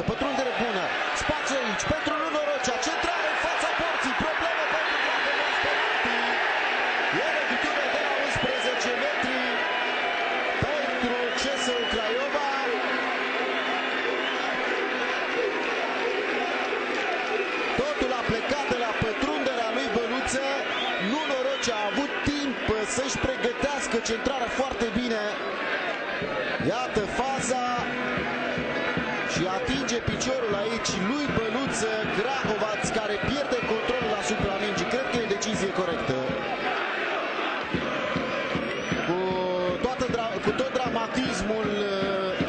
Pătrundere bună, spațiu aici pentru Lunorocea, centrare în fața porții, probleme pentru Dragoș penalti. E lovitură de la 11 metri pentru CSU Craiova. Totul a plecat de la pătrunderea lui Bănuță. Lunorocea a avut timp să-și pregătească centrarea foarte piciorul aici lui Bănuță Grahovaț care pierde controlul asupra mingii. Cred că e decizie corectă. Cu, toată, cu tot dramatismul uh,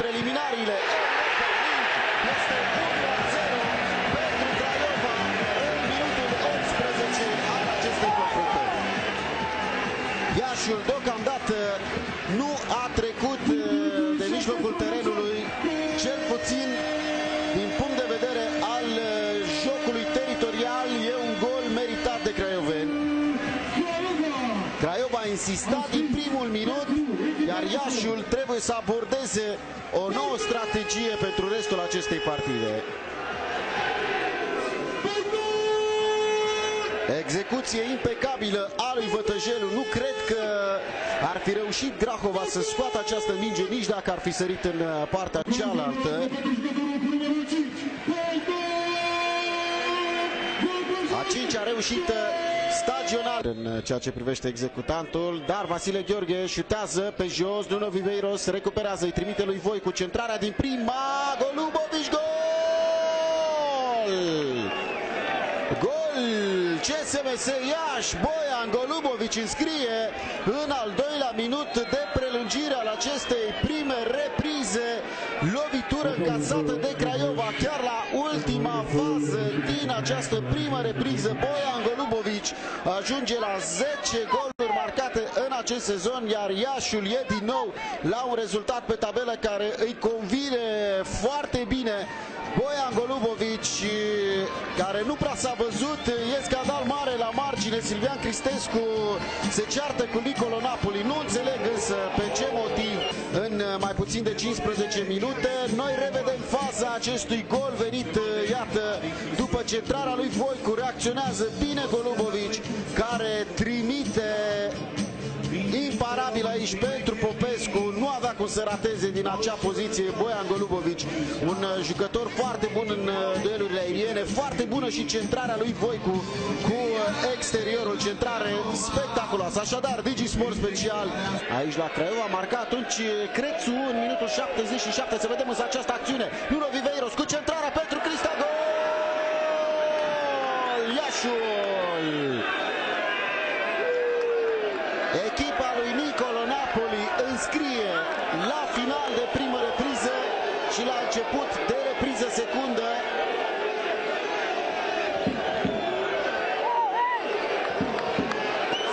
preliminariile este 1-0 pentru Craiova în minutul 18 al acestei confruntări. Iașiul deocamdată nu a trecut uh, de mijlocul terenului Craiova a insistat din primul minut, iar Iașiul trebuie să abordeze o nouă strategie pentru restul acestei partide. Execuție impecabilă a lui Vătăjelu. Nu cred că ar fi reușit Grahova să scoată această minge nici dacă ar fi sărit în uh, partea cealaltă. A cincea reușită stagional în uh, ceea ce privește executantul, dar Vasile Gheorghe șutează pe jos, Nuno Viveiros recuperează, îi trimite lui Voi cu centrarea din prima, Golubovici, gol! Gol! CSMS Iași, Boian Golubovici înscrie în al doilea minut de prelungire al acestei prime reprize, lovitură încasată de Craiova chiar la ultima fază din această primă repriză. Boian Golubovici ajunge la 10 goluri marcate în acest sezon, iar Iașiul e din nou la un rezultat pe tabelă care îi convine foarte bine. Boian Golubovici, care nu prea s-a văzut, e scandal mare la margine. Silvian Cristescu se ceartă cu Nicolo Napoli. Nu înțeleg însă pe ce motiv în mai puțin de 15 minute. Noi revedem faza acestui gol venit, iată, după centrarea lui Voicu. Reacționează bine Golubovici, care trimite imparabil aici pentru Popescu. Nu avea cum să rateze din acea poziție Boian Golubovici. Un uh, jucător foarte bun în uh, duelurile aeriene, foarte bună și centrarea lui Voicu cu uh, exteriorul, centrare spectaculoasă. Așadar, Digi Sport special aici la Craiova a marcat atunci Crețu în minutul 77. Să vedem însă această acțiune. Nuno Viveiros cu centrarea pentru Crista Gol! Iașul! Echipa lui Nicolo Napoli înscrie la final de primă repriză și la început de repriză secundă.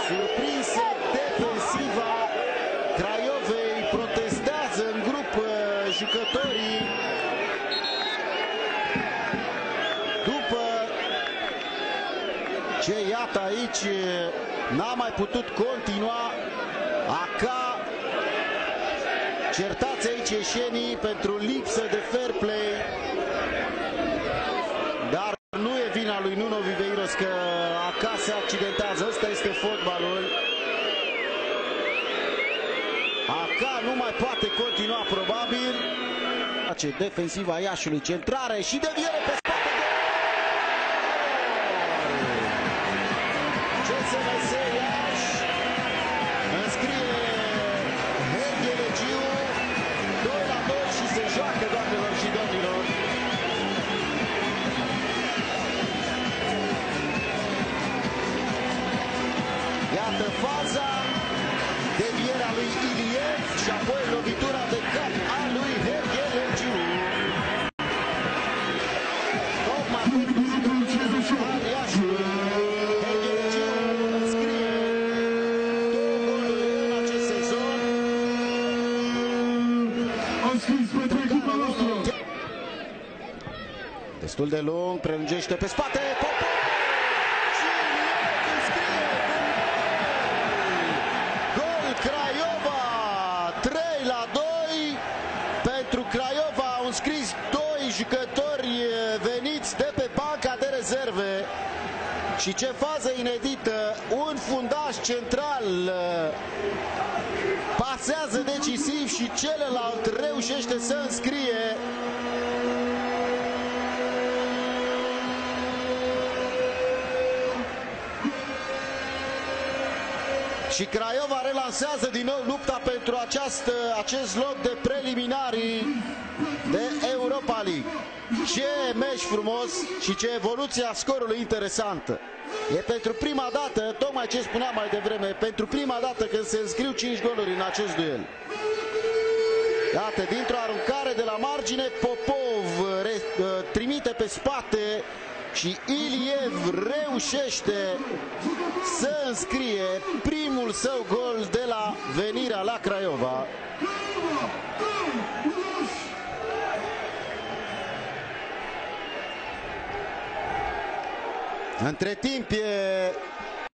Surprinsă defensiva Craiovei protestează în grup uh, jucătorii după ce iată aici n-a mai putut continua Aca certați aici ieșenii pentru lipsă de fair play. Dar nu e vina lui Nuno Viveiros că Aca se accidentează. Ăsta este fotbalul. Aca nu mai poate continua probabil. Defensiva Iașului centrare și deviere pe apoi lovitura de cap a lui Herghelegiu. Tocmai pentru jucătorul al Iașului. Herghelegiu înscrie două goluri în acest sezon. Am scris pentru echipa noastră. Destul de lung, prelungește pe spate, Popov! Și Iliev înscrie gol! Gol Craiova, 3 la 2 pentru Craiova au înscris doi jucători jucători veniți de pe banca de rezerve. Și ce fază inedită, un fundaș central pasează decisiv și celălalt reușește să înscrie Și Craiova relansează din nou lupta pentru această, acest loc de preliminarii de Europa League. Ce meci frumos și ce evoluție a scorului interesantă. E pentru prima dată, tocmai ce spuneam mai devreme, pentru prima dată când se înscriu 5 goluri în acest duel. Iată, dintr-o aruncare de la margine, Popov re, uh, trimite pe spate și Iliev reușește să înscrie primul său gol de la venirea la Craiova. Între timp e